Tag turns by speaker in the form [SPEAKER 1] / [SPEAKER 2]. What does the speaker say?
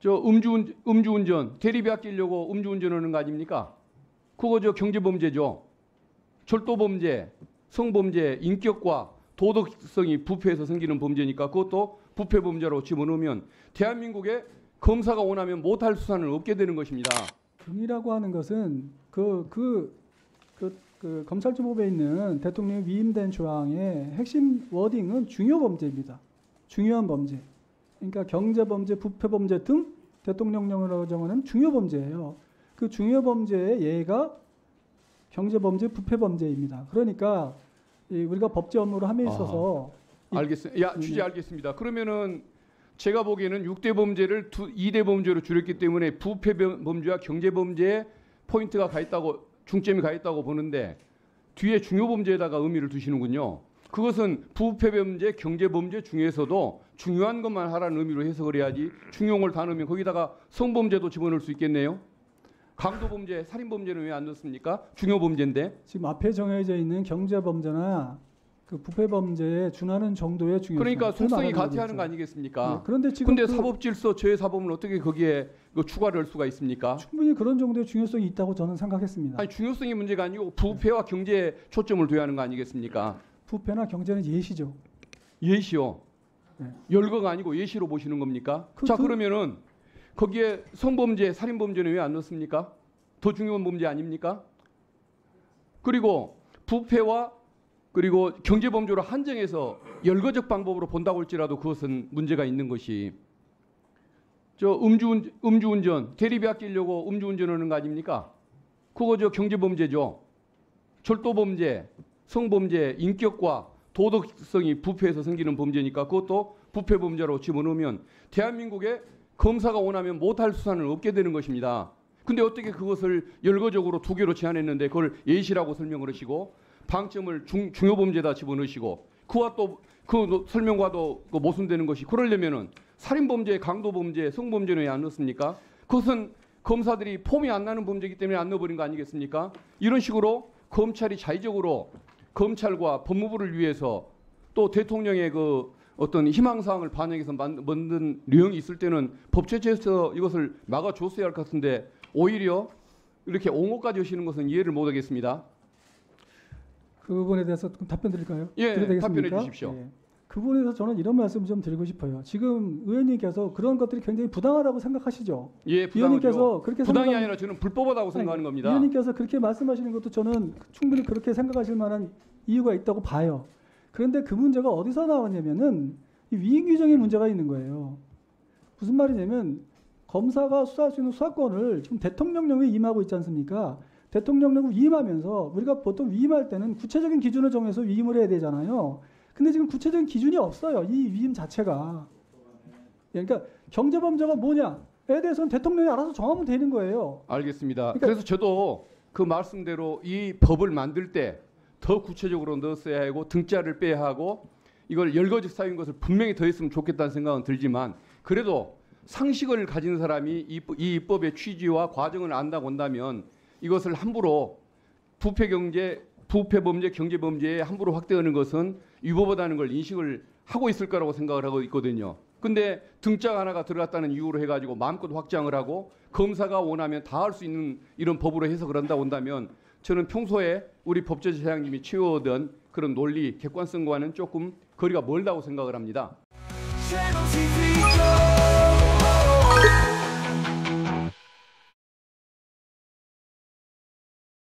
[SPEAKER 1] 저 음주운, 음주운전 대리비 아끼려고 음주운전하는 거 아닙니까? 그거 저 경제범죄죠. 절도범죄, 성범죄, 인격과 도덕성이 부패해서 생기는 범죄니까 그것도 부패범죄로 집어넣으면 대한민국에 검사가 원하면 못할 수사는 없게 되는 것입니다.
[SPEAKER 2] 등이라고 하는 것은 그, 그, 그, 그 검찰조법에 있는 대통령 위임된 조항의 핵심 워딩은 중요 범죄입니다. 중요한 범죄. 그러니까 경제범죄, 부패범죄 등 대통령령으로 정하는 중요 범죄예요. 그 중요 범죄의 예가 경제범죄, 부패범죄입니다. 그러니까 이 우리가 법제 업무를 함에 있어서 이-
[SPEAKER 1] 알겠습니다. 야, 취재 알겠습니다. 그러면은 제가 보기에는 6대 범죄를 두, 2대 범죄로 줄였기 때문에 부패 범- 범죄와 경제 범죄에 포인트가 가 있다고 중점이 가 있다고 보는데 뒤에 중요 범죄에다가 의미를 두시는군요. 그것은 부패 범죄, 경제 범죄 중에서도 중요한 것만 하라는 의미로 해석을 해야지 중용을 다 넣으면 거기다가 성범죄도 집어넣을 수 있겠네요. 강도 범죄, 살인 범죄는 왜 안 넣습니까? 중요 범죄인데.
[SPEAKER 2] 지금 앞에 정해져 있는 경제 범죄나 그 부패 범죄에 준하는 정도의 중요성.
[SPEAKER 1] 그러니까 속성이
[SPEAKER 2] 말하는
[SPEAKER 1] 같이 하는 거. 아니겠습니까?
[SPEAKER 2] 네, 그런데 지금
[SPEAKER 1] 근데
[SPEAKER 2] 그
[SPEAKER 1] 사법질서 죄 사범을 어떻게 거기에 그 추가를 할 수가 있습니까?
[SPEAKER 2] 충분히 그런 정도의 중요성이 있다고 저는 생각했습니다.
[SPEAKER 1] 아니 중요성이 문제가 아니고 부패와 경제에 초점을 둬야 하는 거 아니겠습니까?
[SPEAKER 2] 부패나 경제는 예시죠.
[SPEAKER 1] 예시요.
[SPEAKER 2] 네.
[SPEAKER 1] 열거가 아니고 예시로 보시는 겁니까?
[SPEAKER 2] 그-
[SPEAKER 1] 자
[SPEAKER 2] 그-
[SPEAKER 1] 그러면은 거기에 성범죄, 살인범죄는 왜 안 넣습니까? 더 중요한 범죄 아닙니까? 그리고 부패와 그리고 경제범죄로 한정해서 열거적 방법으로 본다고 할지라도 그것은 문제가 있는 것이 저 음주운, 음주운전 대리비 아끼려고 음주운전하는 거 아닙니까? 그거 저 경제범죄죠. 절도범죄, 성범죄, 인격과 도덕성이 부패해서 생기는 범죄니까 그것도 부패 범죄로 집어넣으면 대한민국에 검사가 원하면 못할 수사는 없게 되는 것입니다. 근데 어떻게 그것을 열거적으로 두 개로 제한했는데 그걸 예시라고 설명을 하시고 방점을 중, 중요 범죄다 집어넣으시고 그와 또 그 설명과도 그 모순되는 것이 그러려면은 살인 범죄, 강도 범죄, 성범죄는 왜 안 넣습니까? 그것은 검사들이 폼이 안 나는 범죄이기 때문에 안 넣어버린 거 아니겠습니까? 이런 식으로 검찰이 자의적으로 검찰과 법무부를 위해서 또 대통령의 그 어떤 희망사항을 반영해서 만- 만든 내용이 있을 때는 법제처에서 이것을 막아줬어야 할 것 같은데 오히려 이렇게 옹호까지 하시는 것은 이해를 못하겠습니다.
[SPEAKER 2] 그 부분에 대해서 좀 답변 드릴까요?
[SPEAKER 1] 예? 답변해 주십시오.
[SPEAKER 2] 예. 그 부분에 대해서 저는 이런 말씀 좀 드리고 싶어요. 지금 의원님께서 그런 것들이 굉장히 부당하다고 생각하시죠?
[SPEAKER 1] 예, 부당하죠.
[SPEAKER 2] 의원님께서 그렇게
[SPEAKER 1] 부당이
[SPEAKER 2] 생각하는-
[SPEAKER 1] 아니라 저는 불법하다고 생각하는 겁니다.
[SPEAKER 2] 의원님께서 그렇게 말씀하시는 것도 저는 충분히 그렇게 생각하실 만한 이유가 있다고 봐요. 그런데 그 문제가 어디서 나왔냐면은 이 위임 규정의 문제가 있는 거예요. 무슨 말이냐면 검사가 수사할 수 있는 수사권을 지금 대통령령에 임하고 있지 않습니까? 대통령령을 위임하면서 우리가 보통 위임할 때는 구체적인 기준을 정해서 위임을 해야 되잖아요. 근데 지금 구체적인 기준이 없어요. 이 위임 자체가. 그러니까 경제범죄가 뭐냐에 대해서는 대통령이 알아서 정하면 되는 거예요.
[SPEAKER 1] 알겠습니다.
[SPEAKER 2] 그러니까-
[SPEAKER 1] 그래서 저도 그 말씀대로 이 법을 만들 때 더 구체적으로 넣었어야 하고 등자를 빼야 하고 이걸 열거적 사유인 것을 분명히 더했으면 좋겠다는 생각은 들지만 그래도 상식을 가진 사람이 이, 이 입법의 취지와 과정을 안다고 한다면 이것을 함부로 부패 경제, 부패 범죄, 경제 범죄에 함부로 확대하는 것은 위법하다는 걸 인식을 하고 있을 거라고 생각을 하고 있거든요. 근데 등짝 하나가 들어갔다는 이유로 해가지고 마음껏 확장을 하고 검사가 원하면 다 할 수 있는 이런 법으로 해석을 한다고 한다면 저는 평소에 우리 법제처장님이 취해오던 그런 논리 객관성과는 조금 거리가 멀다고 생각을 합니다.